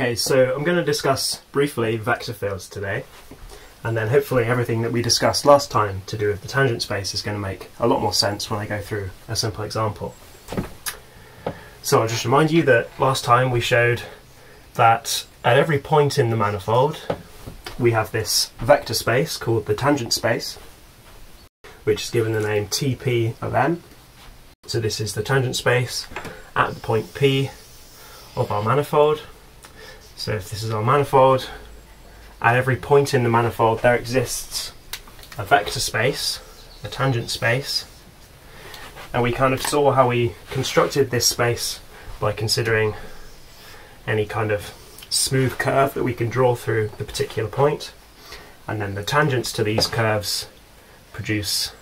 Okay, so I'm going to discuss briefly vector fields today, and then hopefully everything that we discussed last time to do with the tangent space is going to make a lot more sense when I go through a simple example. So I'll just remind you that last time we showed that at every point in the manifold we have this vector space called the tangent space, which is given the name Tp of m. So this is the tangent space at the point P of our manifold. So if this is our manifold, at every point in the manifold there exists a vector space, a tangent space, and we kind of saw how we constructed this space by considering any kind of smooth curve that we can draw through the particular point, and then the tangents to these curves produce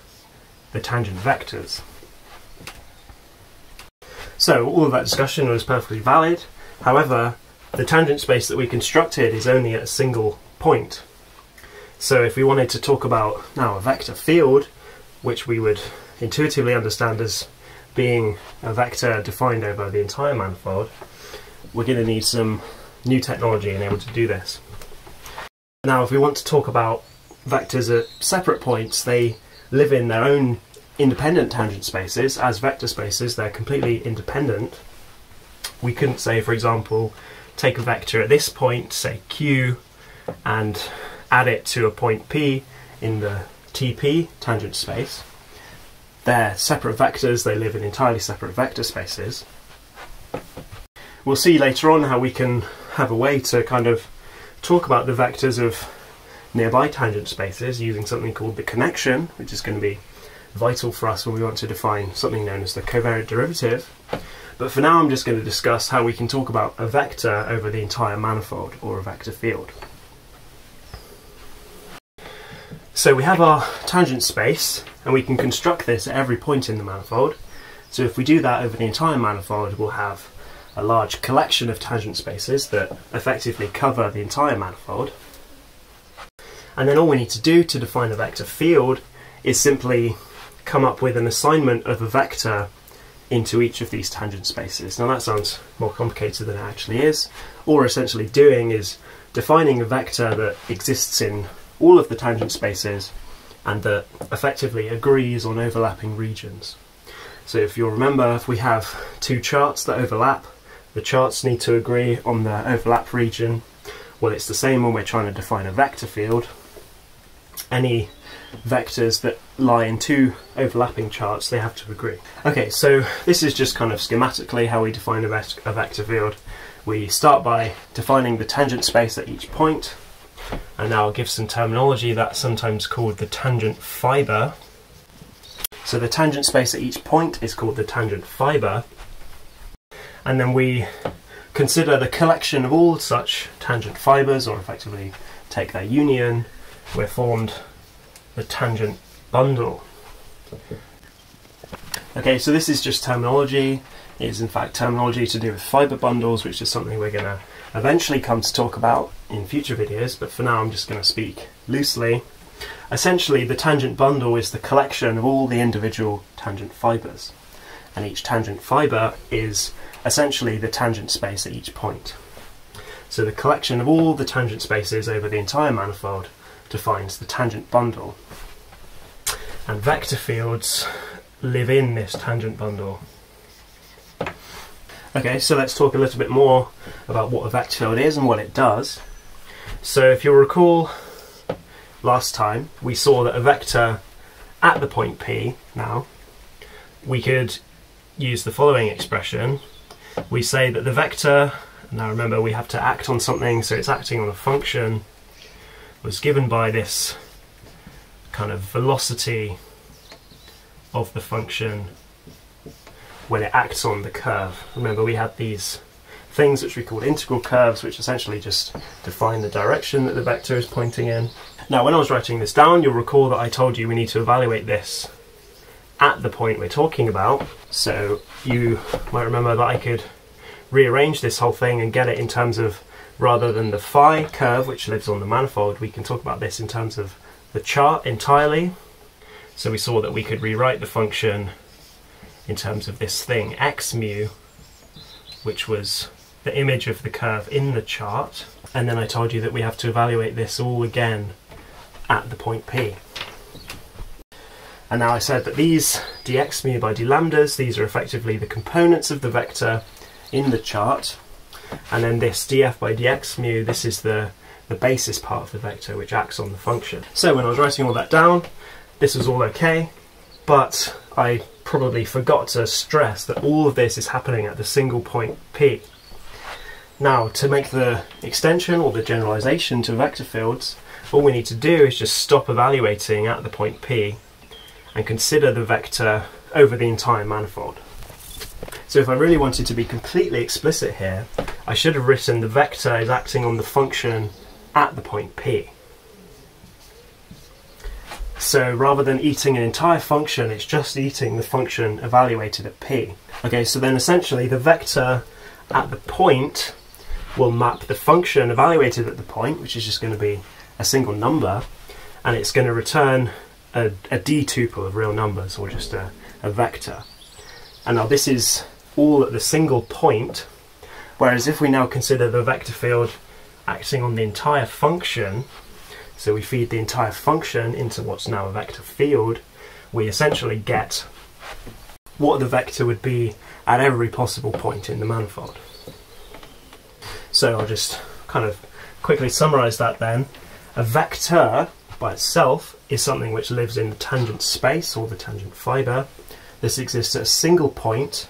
the tangent vectors. So all of that discussion was perfectly valid. However, the tangent space that we constructed is only at a single point. So if we wanted to talk about now a vector field, which we would intuitively understand as being a vector defined over the entire manifold, we're going to need some new technology and able to do this. Now if we want to talk about vectors at separate points, they live in their own independent tangent spaces. As vector spaces, they're completely independent. We couldn't say, for example, take a vector at this point, say q, and add it to a point p in the TP tangent space. They're separate vectors, they live in entirely separate vector spaces. We'll see later on how we can have a way to kind of talk about the vectors of nearby tangent spaces using something called the connection, which is going to be vital for us when we want to define something known as the covariant derivative. But for now I'm just going to discuss how we can talk about a vector over the entire manifold, or a vector field. So we have our tangent space, and we can construct this at every point in the manifold. So if we do that over the entire manifold, we'll have a large collection of tangent spaces that effectively cover the entire manifold. And then all we need to do to define a vector field is simply come up with an assignment of a vector into each of these tangent spaces. Now that sounds more complicated than it actually is. All we're essentially doing is defining a vector that exists in all of the tangent spaces and that effectively agrees on overlapping regions. So if you'll remember, if we have two charts that overlap, the charts need to agree on the overlap region. Well, it's the same when we're trying to define a vector field. Any vectors that lie in two overlapping charts, they have to agree. Okay, so this is just kind of schematically how we define a, a vector field. We start by defining the tangent space at each point, and now I'll give some terminology that's sometimes called the tangent fibre. So the tangent space at each point is called the tangent fibre, and then we consider the collection of all such tangent fibres, or effectively take their union, we're formed the tangent bundle. Okay, so this is just terminology. It is in fact terminology to do with fibre bundles, which is something we're going to eventually come to talk about in future videos, but for now I'm just going to speak loosely. Essentially, the tangent bundle is the collection of all the individual tangent fibres, and each tangent fibre is essentially the tangent space at each point. So the collection of all the tangent spaces over the entire manifold defines the tangent bundle. And vector fields live in this tangent bundle. Okay, so let's talk a little bit more about what a vector field is and what it does. So if you'll recall last time, we saw that a vector at the point P now, we could use the following expression. We say that the vector, now remember we have to act on something, so it's acting on a function, was given by this kind of velocity of the function when it acts on the curve. Remember we had these things which we called integral curves which essentially just define the direction that the vector is pointing in. Now when I was writing this down you'll recall that I told you we need to evaluate this at the point we're talking about so you might remember that I could rearrange this whole thing and get it in terms of rather than the phi curve which lives on the manifold, we can talk about this in terms of the chart entirely. So we saw that we could rewrite the function in terms of this thing, x mu, which was the image of the curve in the chart. And then I told you that we have to evaluate this all again at the point P. And now I said that these dx mu by d lambdas, these are effectively the components of the vector in the chart. And then this df by dx mu, this is the, the basis part of the vector which acts on the function. So when I was writing all that down, this was all okay, but I probably forgot to stress that all of this is happening at the single point P. Now, to make the extension or the generalization to vector fields, all we need to do is just stop evaluating at the point P and consider the vector over the entire manifold. So if I really wanted to be completely explicit here, I should have written the vector is acting on the function at the point P. So rather than eating an entire function, it's just eating the function evaluated at P. Okay, so then essentially the vector at the point will map the function evaluated at the point, which is just going to be a single number, and it's going to return a, a d tuple of real numbers or just a, a vector. And now this is all at the single point, whereas if we now consider the vector field acting on the entire function, so we feed the entire function into what's now a vector field, we essentially get what the vector would be at every possible point in the manifold. So I'll just kind of quickly summarize that then. A vector by itself is something which lives in the tangent space or the tangent fibre. This exists at a single point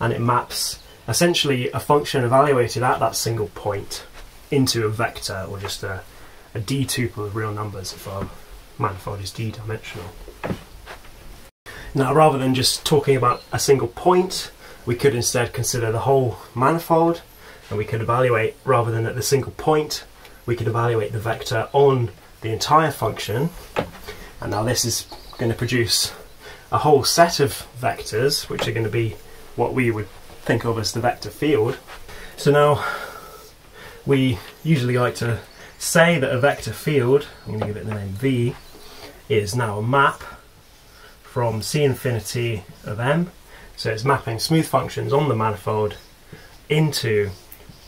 and it maps essentially a function evaluated at that single point into a vector or just a, a d tuple of real numbers if our manifold is d dimensional. Now rather than just talking about a single point, we could instead consider the whole manifold and we could evaluate rather than at the single point, we could evaluate the vector on the entire function. And now this is going to produce a whole set of vectors, which are going to be what we would think of as the vector field. So now we usually like to say that a vector field, I'm going to give it the name V, is now a map from C infinity of M. So it's mapping smooth functions on the manifold into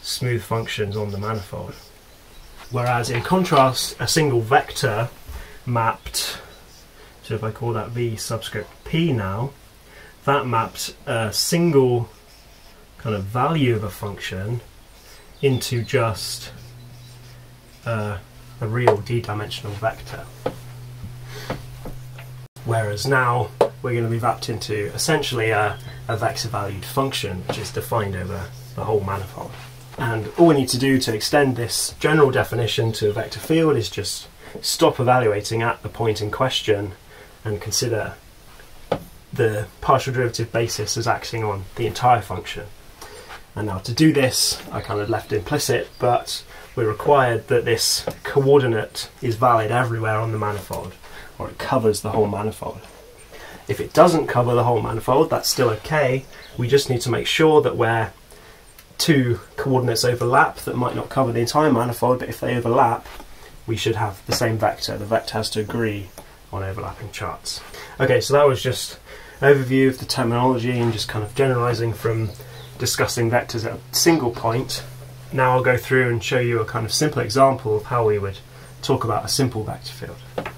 smooth functions on the manifold. Whereas in contrast, a single vector mapped, so if I call that v subscript p now, that mapped a single kind of value of a function into just uh, a real d-dimensional vector. Whereas now we're going to be mapped into essentially a, a vector valued function which is defined over the whole manifold. And all we need to do to extend this general definition to a vector field is just stop evaluating at the point in question and consider the partial derivative basis as acting on the entire function. And now to do this, I kind of left implicit, but we're required that this coordinate is valid everywhere on the manifold, or it covers the whole manifold. If it doesn't cover the whole manifold, that's still okay. We just need to make sure that where two coordinates overlap that might not cover the entire manifold, but if they overlap, we should have the same vector. The vector has to agree on overlapping charts. Okay, so that was just an overview of the terminology and just kind of generalizing from discussing vectors at a single point. Now I'll go through and show you a kind of simple example of how we would talk about a simple vector field.